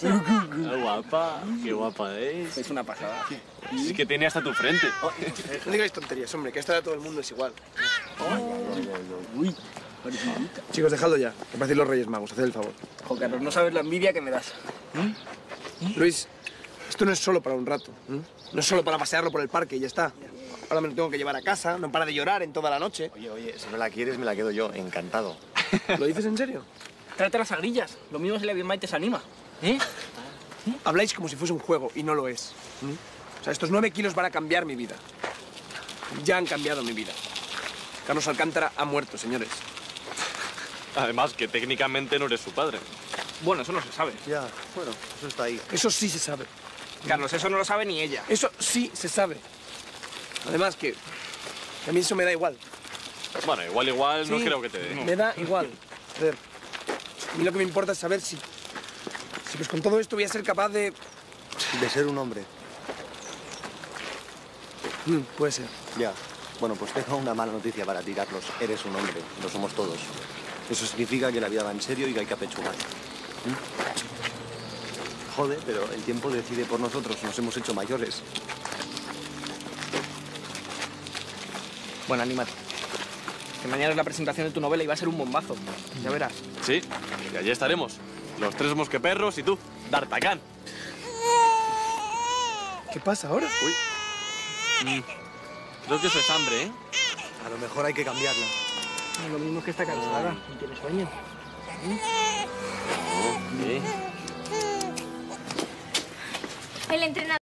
Qué guapa, qué guapa es. Es una pasada. Sí que tiene hasta tu frente. No digáis tonterías, hombre, que a esta edad todo el mundo es igual. Uy, Chicos, dejadlo ya, que parecen los Reyes Magos, haced el favor. jo, Carlos, no sabes la envidia que me das. Luis, esto no es solo para un rato. No es solo para pasearlo por el parque y ya está. Ahora me lo tengo que llevar a casa, no para de llorar en toda la noche. Oye, oye, si no la quieres, me la quedo yo, encantado. ¿Lo dices en serio? Tráete las agrillas. Lo mismo si la bien Maite se anima. ¿Eh? Habláis como si fuese un juego y no lo es. ¿m? O sea, estos nueve kilos van a cambiar mi vida. Ya han cambiado mi vida. Carlos Alcántara ha muerto, señores. Además, que técnicamente no eres su padre. Bueno, eso no se sabe. Ya, bueno, eso está ahí. Eso sí se sabe. Carlos, eso no lo sabe ni ella. Eso sí se sabe. Además que a mí eso me da igual. Bueno, igual, igual, no Sí, creo que te dé. Me da igual. Joder. A mí lo que me importa es saber si... Si pues con todo esto voy a ser capaz de... De ser un hombre. Mm, puede ser. Ya. Bueno, pues tengo una mala noticia para ti, Carlos. Eres un hombre, lo somos todos. Eso significa que la vida va en serio y que hay que apechugar. ¿Mm? Jode, pero el tiempo decide por nosotros. Nos hemos hecho mayores. Bueno, anímate. Que mañana es la presentación de tu novela y va a ser un bombazo. Ya verás. Sí, y allí estaremos. Los tres mosqueperros y tú, D'Artagnan. ¿Qué pasa ahora? Mm. Creo que eso es hambre, ¿eh? A lo mejor hay que cambiarla. Lo mismo es que está cansada. Y tiene sueño. El entrenador.